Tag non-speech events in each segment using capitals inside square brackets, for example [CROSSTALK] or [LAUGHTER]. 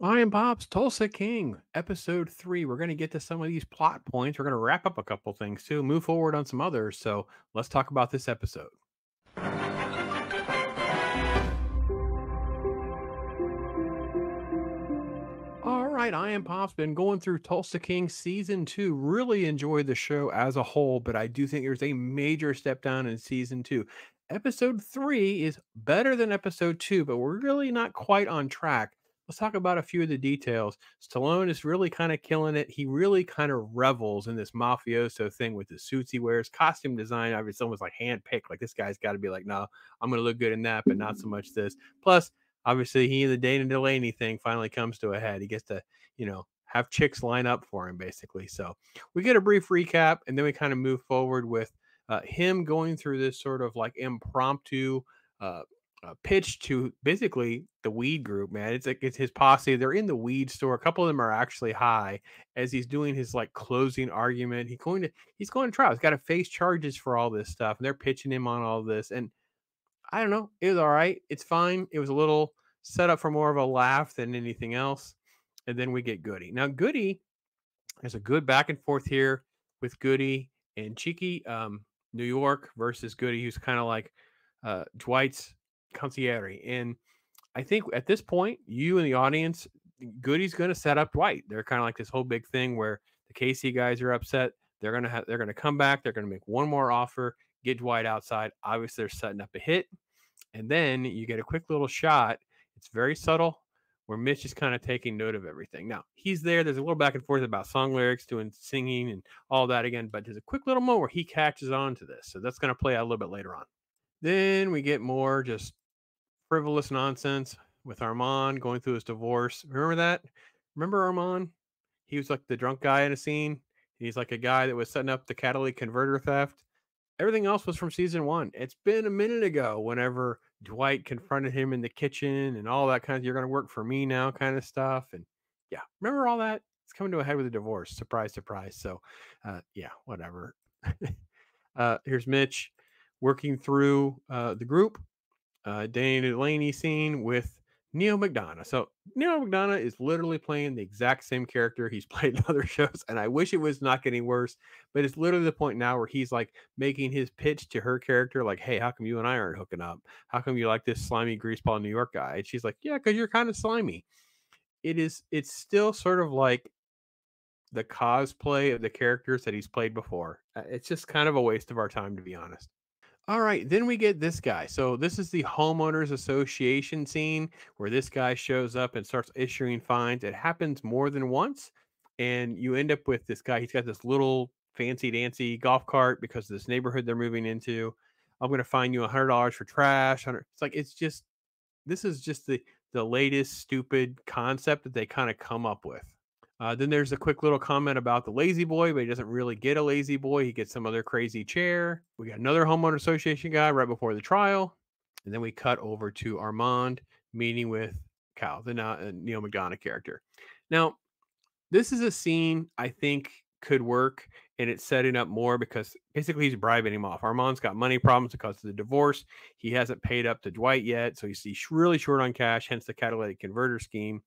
I am Pops Tulsa King, episode three. We're going to get to some of these plot points. We're going to wrap up a couple things too, move forward on some others. So let's talk about this episode. All right, I am Pops. Been going through Tulsa King season two. Really enjoyed the show as a whole, but I do think there's a major step down in season two. Episode three is better than episode two, but we're really not quite on track let's talk about a few of the details. Stallone is really kind of killing it. He really kind of revels in this mafioso thing with the suits he wears, costume design. I mean, someone's like handpicked. Like this guy's got to be like, no, I'm going to look good in that, but not so much this. Plus, obviously, he and the Dana Delany thing finally comes to a head. He gets to, you know, have chicks line up for him basically. So we get a brief recap, and then we kind of move forward with uh, him going through this sort of like impromptu. Uh, uh, pitch to basically the weed group, man. It's like it's his posse. They're in the weed store. A couple of them are actually high as he's doing his like closing argument. He's going to he's going to trial. He's got to face charges for all this stuff, and they're pitching him on all this. And I don't know. It was all right. It's fine. It was a little set up for more of a laugh than anything else. And then we get Goody. Now Goody, there's a good back and forth here with Goody and Cheeky. Um, New York versus Goody, who's kind of like uh, Dwight's concierge. And I think at this point, you and the audience, Goody's going to set up Dwight. They're kind of like this whole big thing where the KC guys are upset. They're gonna have they're gonna come back. They're gonna make one more offer, get Dwight outside. Obviously, they're setting up a hit, and then you get a quick little shot. It's very subtle, where Mitch is kind of taking note of everything. Now he's there. There's a little back and forth about song lyrics, doing singing and all that again. But there's a quick little moment where he catches on to this. So that's going to play out a little bit later on. Then we get more just frivolous nonsense with Armand going through his divorce. Remember that? Remember Armand? He was like the drunk guy in a scene. He's like a guy that was setting up the catalytic converter theft. Everything else was from season one. It's been a minute ago whenever Dwight confronted him in the kitchen and all that kind of you're going to work for me now kind of stuff. And yeah, remember all that? It's coming to a head with a divorce. Surprise, surprise. So uh, yeah, whatever. [LAUGHS] uh, here's Mitch working through uh, the group uh, Dana Delany scene with Neal McDonough. So Neal McDonough is literally playing the exact same character he's [LAUGHS] played in other shows, and I wish it was not getting worse. But it's literally the point now where he's like making his pitch to her character, like, "Hey, how come you and I aren't hooking up? How come you like this slimy greaseball New York guy?" And she's like, "Yeah, because you're kind of slimy." It is. It's still sort of like the cosplay of the characters that he's played before. Uh, it's just kind of a waste of our time, to be honest. All right, then we get this guy. So this is the homeowners association scene where this guy shows up and starts issuing fines. It happens more than once, and you end up with this guy. He's got this little fancy dancy golf cart because of this neighborhood they're moving into. I'm going to fine you a hundred dollars for trash. It's like it's just this is just the the latest stupid concept that they kind of come up with. Uh, then there's a quick little comment about the La-Z-Boy, but he doesn't really get a La-Z-Boy. He gets some other crazy chair. We got another homeowner association guy right before the trial. And then we cut over to Armand meeting with Cal, the uh, Neal McDonough character. Now, this is a scene I think could work and it's setting up more because basically he's bribing him off. Armand's got money problems because of the divorce. He hasn't paid up to Dwight yet, so he's really short on cash, hence the catalytic converter scheme.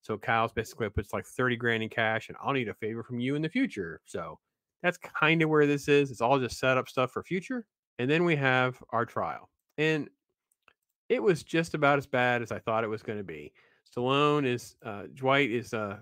So Kyle's basically puts like 30 grand in cash and I'll need a favor from you in the future. So that's kind of where this is. It's all just set up stuff for future. And then we have our trial. And it was just about as bad as I thought it was going to be. Stallone is, uh, Dwight is uh,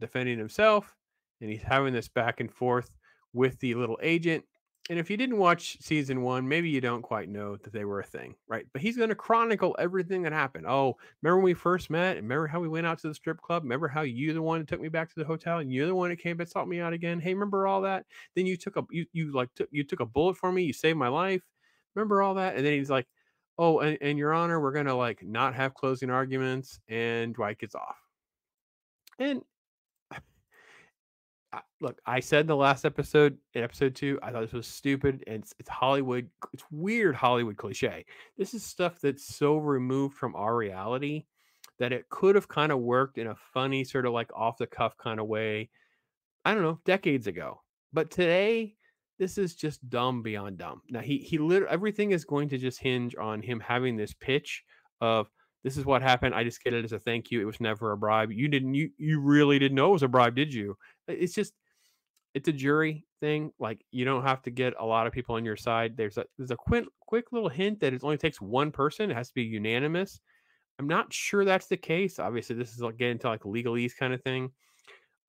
defending himself and he's having this back and forth with the little agent and if you didn't watch season one, maybe you don't quite know that they were a thing, right? But he's going to chronicle everything that happened. Oh, remember when we first met? Remember how we went out to the strip club? Remember how you the one that took me back to the hotel, and you're the one that came and sought me out again? Hey, remember all that? Then you took a you you like took you took a bullet for me. You saved my life. Remember all that? And then he's like, oh, and, and Your Honor, we're gonna like not have closing arguments, and Dwight gets off. And look, I said in the last episode, in episode two, I thought this was stupid and it's, it's Hollywood. It's weird Hollywood cliche. This is stuff that's so removed from our reality that it could have kind of worked in a funny, sort of like off the cuff kind of way. I don't know, decades ago. But today, this is just dumb beyond dumb. Now he he literally everything is going to just hinge on him having this pitch of this is what happened. I just get it as a thank you. It was never a bribe. You didn't you you really didn't know it was a bribe, did you? It's just it's a jury thing. Like you don't have to get a lot of people on your side. There's a there's a quick quick little hint that it only takes one person. It has to be unanimous. I'm not sure that's the case. Obviously, this is like getting to like legalese kind of thing.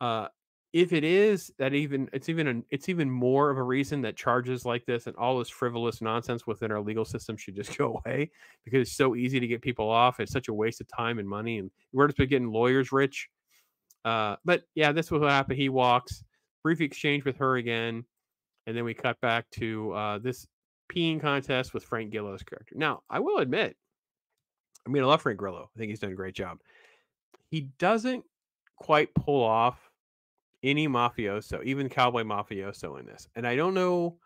Uh, if it is that even it's even an, it's even more of a reason that charges like this and all this frivolous nonsense within our legal system should just [LAUGHS] go away because it's so easy to get people off. It's such a waste of time and money, and we're just getting lawyers rich. Uh, but yeah, this was what happened. He walks, brief exchange with her again, and then we cut back to uh, this peeing contest with Frank Grillo's character. Now, I will admit, I mean, I love Frank Grillo. I think he's done a great job. He doesn't quite pull off any mafioso, even cowboy mafioso in this. And I don't know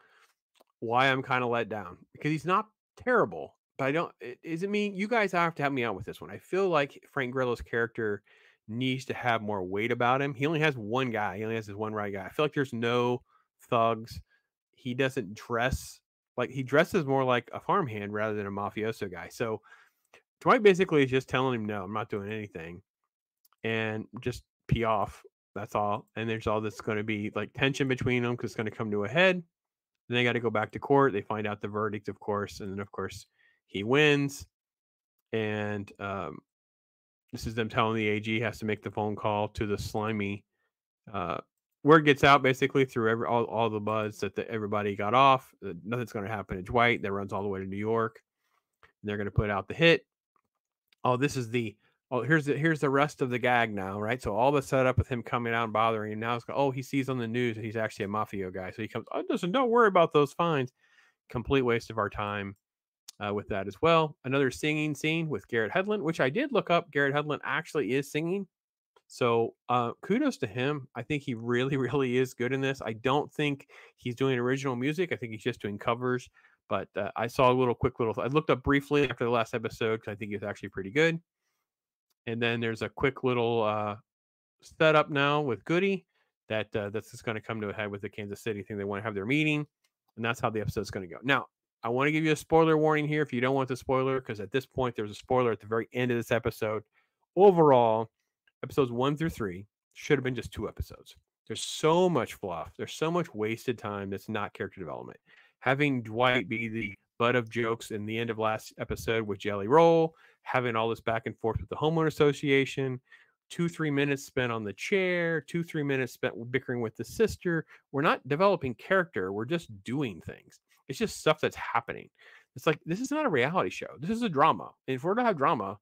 why I'm kind of let down because he's not terrible, but I don't. Is it mean you guys have to help me out with this one? I feel like Frank Grillo's character needs to have more weight about him. He only has one guy. He only has his one right guy. I feel like there's no thugs. He doesn't dress like he dresses more like a farmhand rather than a mafioso guy. So Dwight basically is just telling him, "No, I'm not doing anything," and just pee off that's all. And there's all this going to be like tension between them because it's going to come to a head. Then they got to go back to court. They find out the verdict, of course, and then of course he wins. And um, this is them telling the AG has to make the phone call to the slimy. Uh, word gets out basically through every all, all the buzz that the, everybody got off. Nothing's going to happen to Dwight. That runs all the way to New York. And they're going to put out the hit. Oh, this is the oh, here's the here's the rest of the gag now, right? So all the setup with him coming out and bothering him now it's oh he sees on the news that he's actually a mafia guy, so he comes. Oh, doesn't don't worry about those fines. Complete waste of our time uh, with that as well. Another singing scene with Garrett Hedlund, which I did look up. Garrett Hedlund actually is singing. So uh, kudos to him. I think he [LAUGHS] really, really is good in this. I don't think he's doing original music. I think he's just doing covers. But uh, I saw a little quick little. I looked up briefly after the last episode because I think he was actually pretty good. And then there's a quick little uh, setup now with Goody that uh, that's going to come to a head with the Kansas City thing. They want to have their meeting, and that's how the episode's going to go. Now, I want to give you a spoiler warning here if you don't want the spoiler, because at this point there's a spoiler at the very end of this episode. Overall, episodes one through three should have been just two episodes. There's so much fluff. There's so much wasted time that's not character development. Having Dwight be the butt of jokes in the end of last episode with Jelly Roll, having all this back and forth with the homeowner association, two, three minutes spent on the chair, two, three minutes spent bickering with the sister. We're not developing character, we're just doing things. It's just stuff that's happening. It's like this is not a reality show. This is a drama. And if we're to have drama,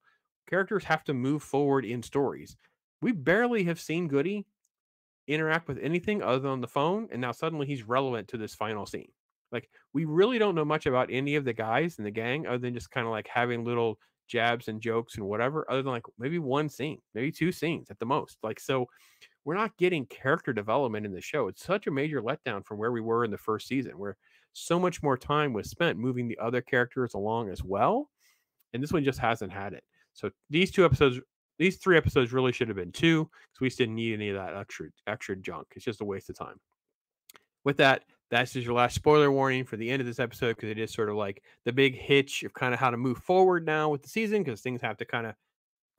characters have to move forward in stories. We barely have seen Goody interact with anything other than the phone, and now suddenly he's relevant to this final scene. Like we really don't know much about any of the guys in the gang other than just kind of like having little jabs and jokes and whatever, other than like maybe one scene, maybe two scenes at the most. Like, so we're not getting character development in the show. It's such a major letdown from where we were in the first season, where so much more time was spent moving the other characters along as well. And this one just hasn't had it. So these two episodes, these three episodes really should have been two because we just didn't need any of that extra extra junk. It's just a waste of time. With that, that's just your last spoiler warning for the end of this episode because it is sort of like the big hitch of kind of how to move forward now with the season because things have to kind of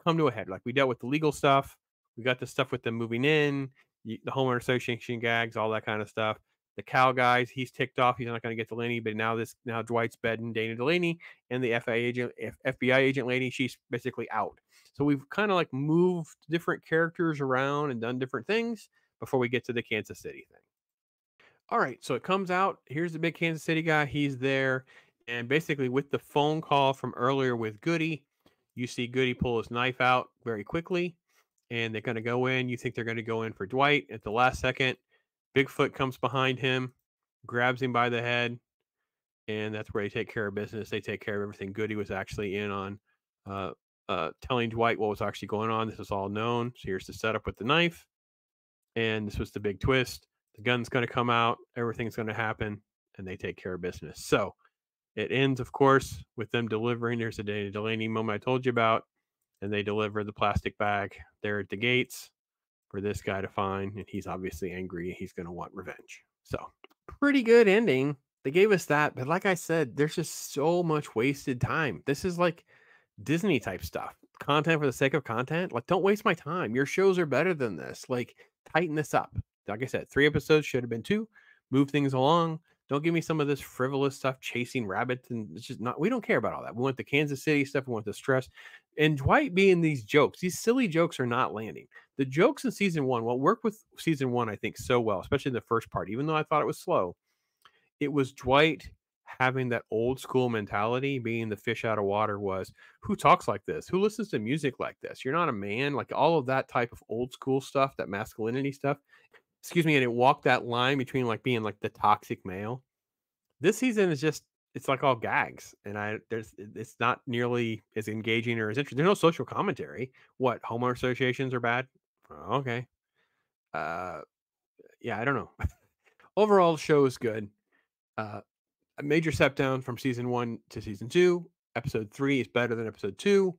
come to a head. Like we dealt with the legal stuff, we got the stuff with them moving in, the homeowner association gags, all that kind of stuff. The Cal guys, he's ticked off. He's not going to get Delany, but now this now Dwight's bedding Dana Delany and the FBI agent, FBI agent lady. She's basically out. So we've kind of like moved different characters around and done different things before we get to the Kansas City thing. All right, so it comes out. Here's the big Kansas City guy. He's there. And basically, with the phone call from earlier with Goody, you see Goody pull his knife out very quickly. And they're going to go in. You think they're going to go in for Dwight at the last second. Bigfoot comes behind him, grabs him by the head. And that's where they take care of business. They take care of everything. Goody was actually in on uh, uh, telling Dwight what was actually going on. This is all known. So here's the setup with the knife. And this was the big twist the gun's going to come out, everything's going to happen, and they take care of business. So it ends, of course, with them delivering. There's a Delany moment I told you about, and they deliver the plastic bag there at the gates for this guy to find, and he's obviously angry. He's going to want revenge. So pretty good ending. They gave us that, but like I said, there's just so much wasted time. This is like Disney type stuff. Content for the sake of content. Like, don't waste my time. Your shows are better than this. Like, tighten this up. Like I said, three episodes should have been two. Move things along. Don't give me some of this frivolous stuff, chasing rabbits, and it's just not. We don't care about all that. We want the Kansas City stuff. We want the stress, and Dwight being these jokes. These silly jokes are not landing. The jokes in season one, what worked with season one, I think, so well, especially in the first part. Even though I thought it was slow, it was Dwight having that old school mentality, being the fish out of water. Was who talks like this? Who listens to music like this? You're not a man. Like all of that type of old school stuff, that masculinity stuff excuse me, and it walked that line between like being like the toxic male. This season is just it's like all gags, and I there's it's not nearly as engaging or as interesting. There's no social commentary. What homeowner associations are bad? Oh, okay. Uh, yeah, I don't know. [LAUGHS] Overall, show is good. Uh, a major step down from season one to season two. Episode three is better than episode two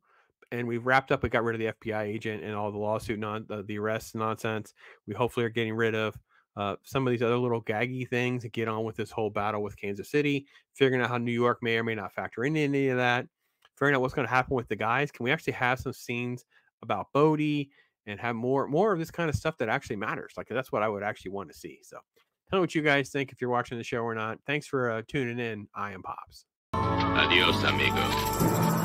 and we've wrapped up. We got rid of the FBI agent and all the lawsuit, non the, the arrest nonsense. We hopefully are getting rid of uh, some of these other little gaggy things and get on with this whole battle with Kansas City, figuring out how New York may or may not factor in any of that, figuring out what's going to happen with the guys. Can we actually have some scenes about Bodhi and have more more of this kind of stuff that actually matters? Like that's what I would actually want to see. So tell me what you guys think if you're watching the show or not. Thanks for uh, tuning in. I am Pops. Adios, amigos.